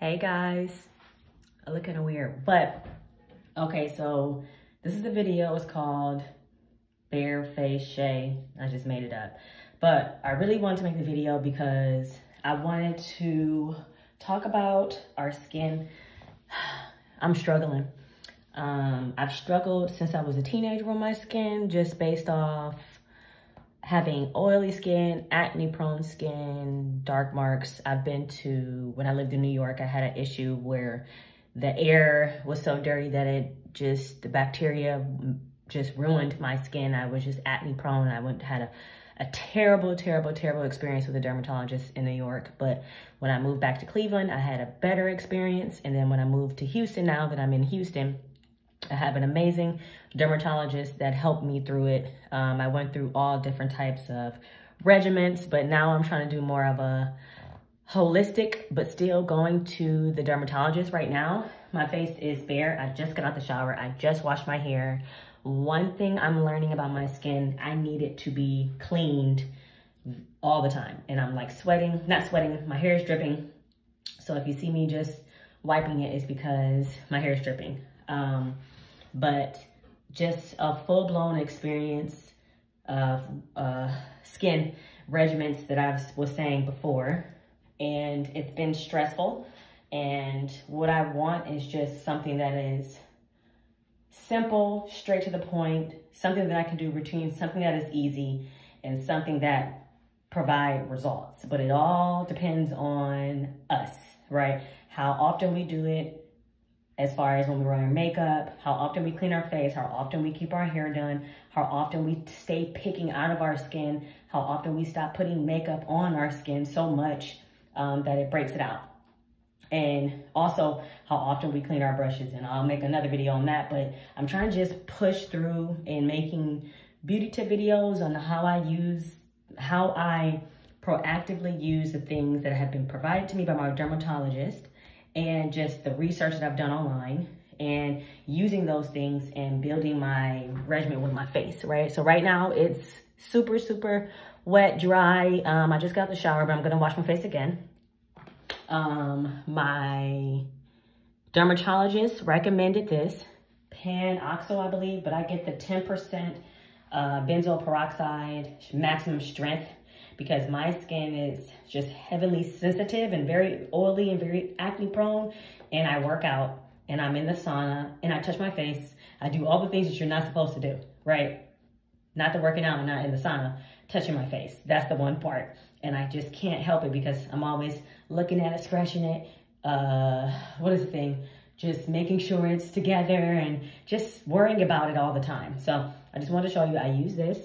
Hey guys, I look kind of weird, but okay, so this is the video. It's called Bare Face Shay. I just made it up, but I really wanted to make the video because I wanted to talk about our skin. I'm struggling. Um, I've struggled since I was a teenager with my skin, just based off having oily skin, acne prone skin, dark marks. I've been to, when I lived in New York, I had an issue where the air was so dirty that it just, the bacteria just ruined my skin. I was just acne prone. I went, had a, a terrible, terrible, terrible experience with a dermatologist in New York. But when I moved back to Cleveland, I had a better experience. And then when I moved to Houston, now that I'm in Houston, I have an amazing dermatologist that helped me through it. Um, I went through all different types of regimens, but now I'm trying to do more of a holistic, but still going to the dermatologist right now. My face is bare. I just got out the shower. I just washed my hair. One thing I'm learning about my skin, I need it to be cleaned all the time. And I'm like sweating, not sweating, my hair is dripping. So if you see me just wiping it, it's because my hair is dripping. Um, but just a full-blown experience of uh, skin regimens that I was saying before. And it's been stressful. And what I want is just something that is simple, straight to the point, something that I can do routine, something that is easy, and something that provide results. But it all depends on us, right? How often we do it, as far as when we wear makeup, how often we clean our face, how often we keep our hair done, how often we stay picking out of our skin, how often we stop putting makeup on our skin so much um, that it breaks it out. And also how often we clean our brushes. And I'll make another video on that, but I'm trying to just push through and making beauty tip videos on how I use, how I proactively use the things that have been provided to me by my dermatologist and just the research that I've done online and using those things and building my regimen with my face, right? So right now it's super, super wet, dry. Um, I just got the shower, but I'm gonna wash my face again. Um, my dermatologist recommended this, PanOxyl, I believe, but I get the 10% uh, benzoyl peroxide maximum strength because my skin is just heavily sensitive and very oily and very acne prone. And I work out and I'm in the sauna and I touch my face. I do all the things that you're not supposed to do, right? Not the working out and not in the sauna, touching my face. That's the one part. And I just can't help it because I'm always looking at it, scratching it. Uh, what is the thing? Just making sure it's together and just worrying about it all the time. So I just want to show you, I use this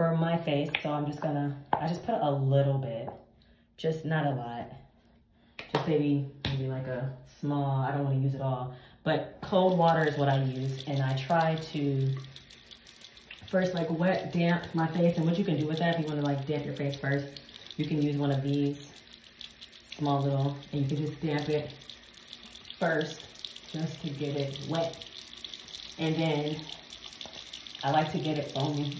for my face. So I'm just gonna, I just put a little bit, just not a lot. Just maybe, maybe like a small, I don't wanna use it all. But cold water is what I use. And I try to first like wet, damp my face. And what you can do with that, if you wanna like damp your face first, you can use one of these small little, and you can just damp it first just to get it wet. And then I like to get it foamy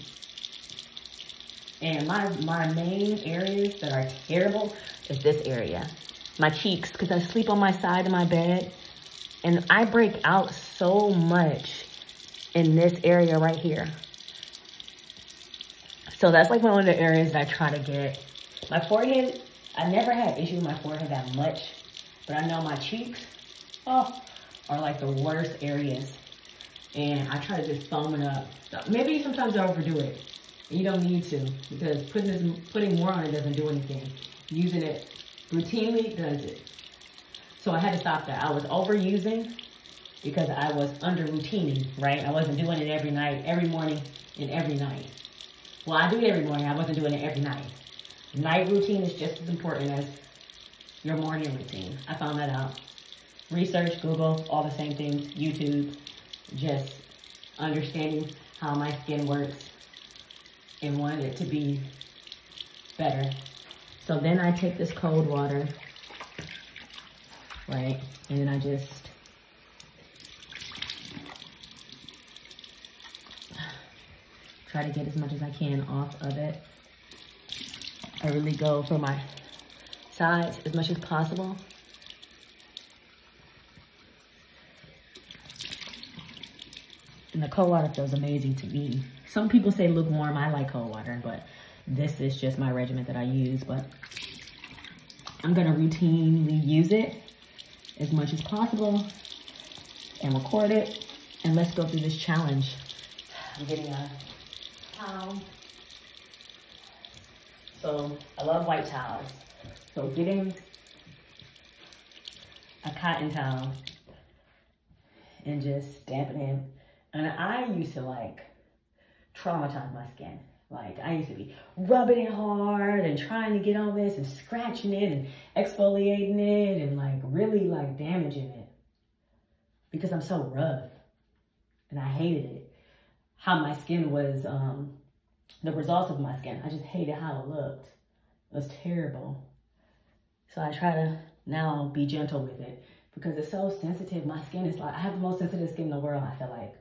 and my, my main areas that are terrible is this area. My cheeks, because I sleep on my side of my bed. And I break out so much in this area right here. So that's like one of the areas that I try to get. My forehead, I never had issue with my forehead that much. But I know my cheeks, oh, are like the worst areas. And I try to just foam it up. Maybe sometimes I overdo it. You don't need to because putting this, putting more on it doesn't do anything. Using it routinely does it. So I had to stop that. I was overusing because I was under routining, right? I wasn't doing it every night, every morning, and every night. Well, I do it every morning. I wasn't doing it every night. Night routine is just as important as your morning routine. I found that out. Research, Google, all the same things, YouTube, just understanding how my skin works and wanted it to be better. So then I take this cold water, right? And then I just try to get as much as I can off of it. I really go for my sides as much as possible. And the cold water feels amazing to me. Some people say lukewarm. I like cold water, but this is just my regimen that I use. But I'm gonna routinely use it as much as possible and record it. And let's go through this challenge. I'm getting a towel. So I love white towels. So getting a cotton towel and just damp it. And I used to like traumatize my skin. Like I used to be rubbing it hard and trying to get on this and scratching it and exfoliating it and like really like damaging it because I'm so rough and I hated it. How my skin was, um, the results of my skin. I just hated how it looked. It was terrible. So I try to now be gentle with it because it's so sensitive. My skin is like, I have the most sensitive skin in the world, I feel like.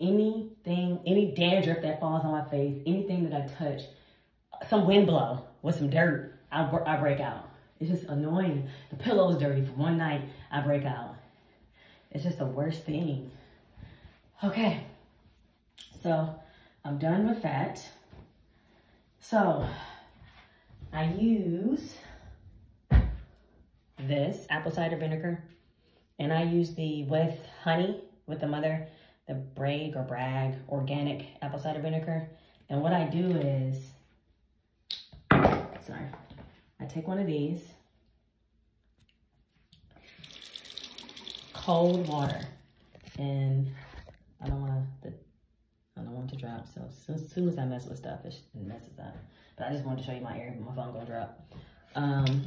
Anything, any dandruff that falls on my face, anything that I touch, some wind blow with some dirt, I, I break out. It's just annoying. The pillow's dirty for one night, I break out. It's just the worst thing. Okay, so I'm done with that. So I use this apple cider vinegar and I use the with honey with the mother, the Bragg or Bragg organic apple cider vinegar. And what I do is, sorry, I take one of these, cold water, and I don't want to, I don't want to drop. So as soon as I mess with stuff, it messes up. But I just wanted to show you my area, my phone gonna drop. Um,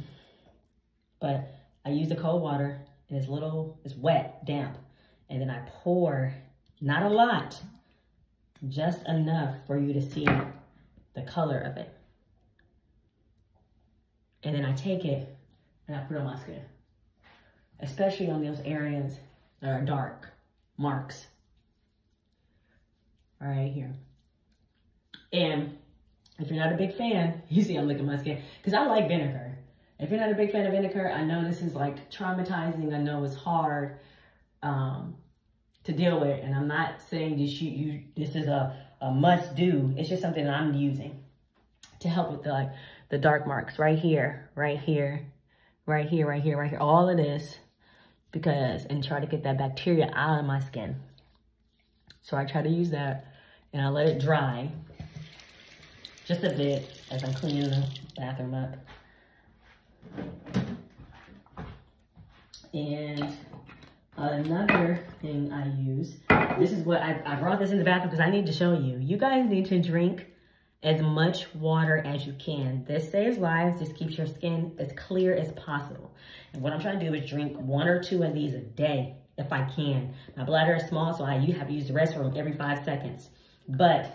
but I use the cold water and it's little, it's wet, damp. And then I pour, not a lot, just enough for you to see the color of it. And then I take it and I put on my skin, especially on those areas that are dark marks right here. And if you're not a big fan, you see I'm licking my skin, because I like vinegar. If you're not a big fan of vinegar, I know this is like traumatizing. I know it's hard um, to deal with. And I'm not saying this, you, you, this is a, a must do. It's just something that I'm using to help with the, like the dark marks right here, right here, right here, right here, right here. All of this because, and try to get that bacteria out of my skin. So I try to use that and I let it dry just a bit as I'm cleaning the bathroom up. And another thing I use, this is what I, I brought this in the bathroom because I need to show you. You guys need to drink as much water as you can. This saves lives. This keeps your skin as clear as possible. And what I'm trying to do is drink one or two of these a day if I can. My bladder is small, so I have to use the restroom every five seconds. But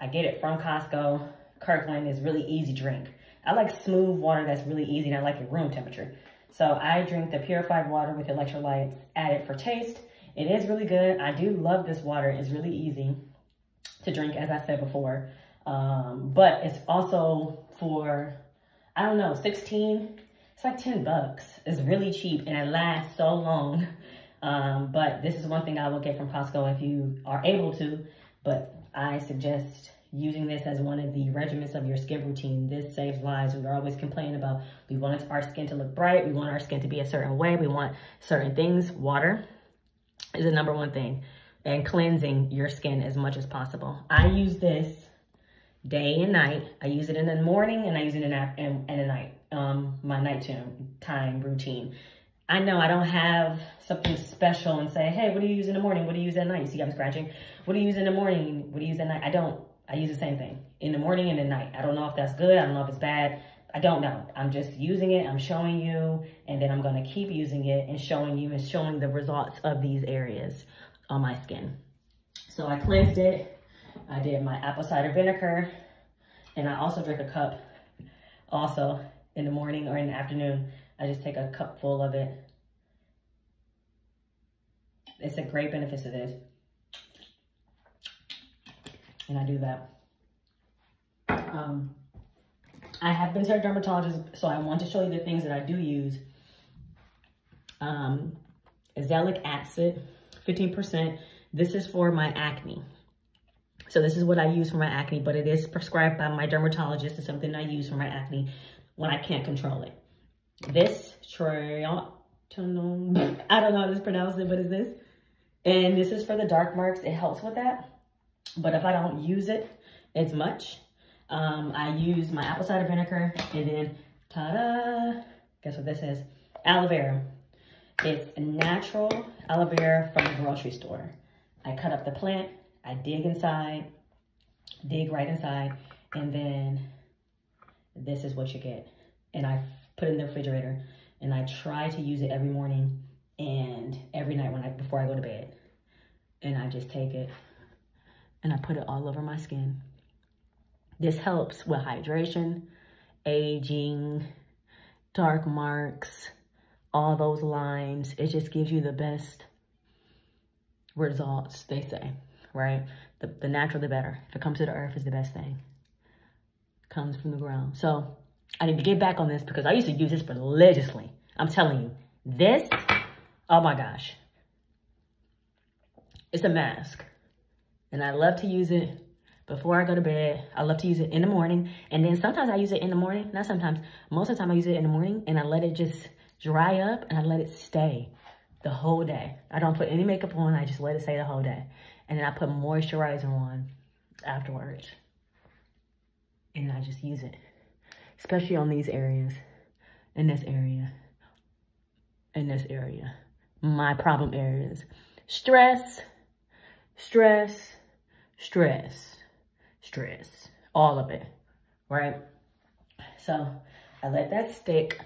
I get it from Costco. Kirkland is really easy drink. I like smooth water that's really easy and I like it room temperature. So I drink the purified water with electrolytes added for taste. It is really good. I do love this water. It's really easy to drink, as I said before. Um, but it's also for, I don't know, 16, it's like 10 bucks. It's really cheap and it lasts so long. Um, but this is one thing I will get from Costco if you are able to. But I suggest using this as one of the regimens of your skin routine. This saves lives. We are always complaining about we want our skin to look bright. We want our skin to be a certain way. We want certain things. Water is the number one thing. And cleansing your skin as much as possible. I use this day and night. I use it in the morning and I use it in, the night. Um, my nighttime time routine. I know I don't have something special and say, hey, what do you use in the morning? What do you use at night? You see I'm scratching. What do you use in the morning? What do you use at night? I don't. I use the same thing in the morning and at night. I don't know if that's good. I don't know if it's bad. I don't know. I'm just using it. I'm showing you, and then I'm going to keep using it and showing you and showing the results of these areas on my skin. So I cleansed it. I did my apple cider vinegar, and I also drink a cup also in the morning or in the afternoon. I just take a cup full of it. It's a great benefit to this and I do that. Um, I have been to a dermatologist, so I want to show you the things that I do use. Um, azelaic acid, 15% This is for my acne. So this is what I use for my acne, but it is prescribed by my dermatologist. It's something I use for my acne when I can't control it. This, I don't know how to pronounce it, but it's this. And this is for the dark marks. It helps with that. But if I don't use it as much, um, I use my apple cider vinegar and then, ta-da, guess what this is? Aloe vera. It's natural aloe vera from the grocery store. I cut up the plant, I dig inside, dig right inside, and then this is what you get. And I put it in the refrigerator and I try to use it every morning and every night when I before I go to bed. And I just take it and I put it all over my skin. This helps with hydration, aging, dark marks, all those lines. It just gives you the best results, they say, right? The, the natural, the better. If it comes to the earth, is the best thing. Comes from the ground. So I need to get back on this because I used to use this religiously. I'm telling you, this, oh my gosh. It's a mask. And I love to use it before I go to bed. I love to use it in the morning. And then sometimes I use it in the morning. Not sometimes. Most of the time I use it in the morning and I let it just dry up and I let it stay the whole day. I don't put any makeup on. I just let it stay the whole day. And then I put moisturizer on afterwards. And I just use it especially on these areas, in this area, in this area. My problem areas. Stress, stress, stress, stress, all of it, right? So I let that stick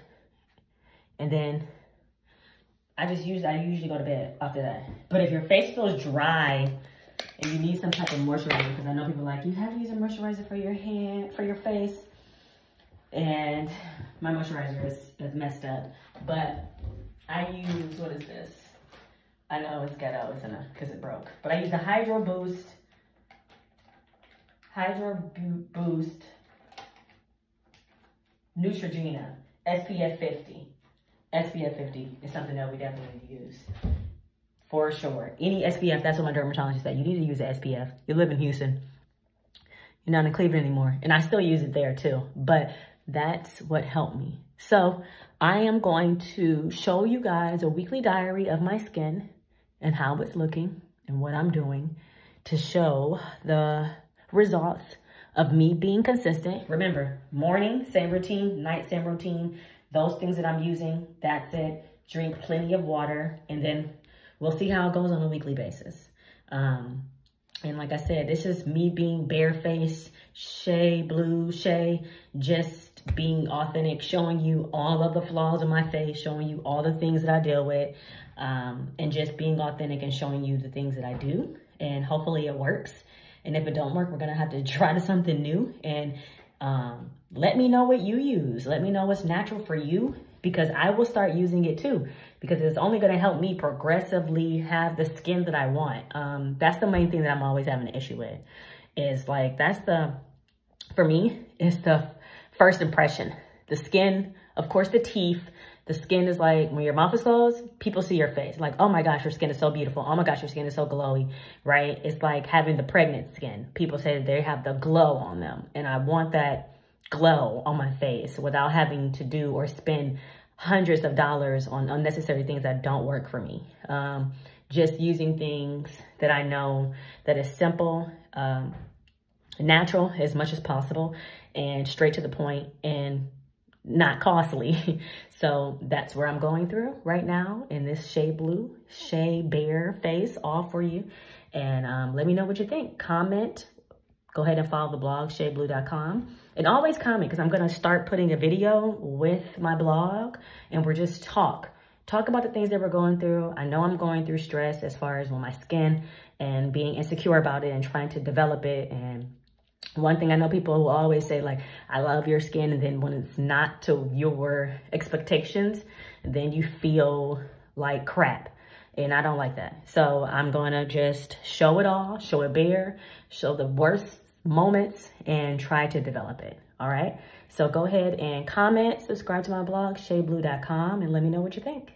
and then I just use, I usually go to bed after that. But if your face feels dry and you need some type of moisturizer, because I know people like, you have to use a moisturizer for your hand, for your face and my moisturizer is, is messed up. But I use, what is this? I know it's ghetto, isn't it? Because it broke. But I use the Hydro Boost, Hydro Boost Neutrogena SPF 50. SPF 50 is something that we definitely need to use. For sure. Any SPF, that's what my dermatologist said. You need to use the SPF. You live in Houston. You're not in Cleveland anymore. And I still use it there too. But that's what helped me. So I am going to show you guys a weekly diary of my skin and how it's looking and what I'm doing to show the results of me being consistent. Remember, morning, same routine, night, same routine. Those things that I'm using, that's it. Drink plenty of water, and then we'll see how it goes on a weekly basis. Um, and like I said, this is me being barefaced, Shea Blue, Shay, just being authentic, showing you all of the flaws in my face, showing you all the things that I deal with, um, and just being authentic and showing you the things that I do. And hopefully it works. And if it don't work, we're going to have to try to something new. And um, let me know what you use. Let me know what's natural for you because I will start using it too because it's only going to help me progressively have the skin that I want. Um, that's the main thing that I'm always having an issue with is like, that's the, for me, it's the first impression. The skin, of course, the teeth. The skin is like, when your mouth is closed, people see your face. Like, oh my gosh, your skin is so beautiful. Oh my gosh, your skin is so glowy, right? It's like having the pregnant skin. People say that they have the glow on them. And I want that glow on my face without having to do or spend hundreds of dollars on unnecessary things that don't work for me. Um, just using things that I know that is simple, um, natural as much as possible and straight to the point and not costly. so that's where I'm going through right now in this Shea Blue, Shay Bare face all for you. And um, let me know what you think. Comment. Go ahead and follow the blog, shaybleu.com. And always comment because I'm going to start putting a video with my blog and we're just talk. Talk about the things that we're going through. I know I'm going through stress as far as with my skin and being insecure about it and trying to develop it and one thing I know people will always say like, I love your skin. And then when it's not to your expectations, then you feel like crap. And I don't like that. So I'm going to just show it all, show it bare, show the worst moments and try to develop it. All right. So go ahead and comment, subscribe to my blog, shaybleu.com and let me know what you think.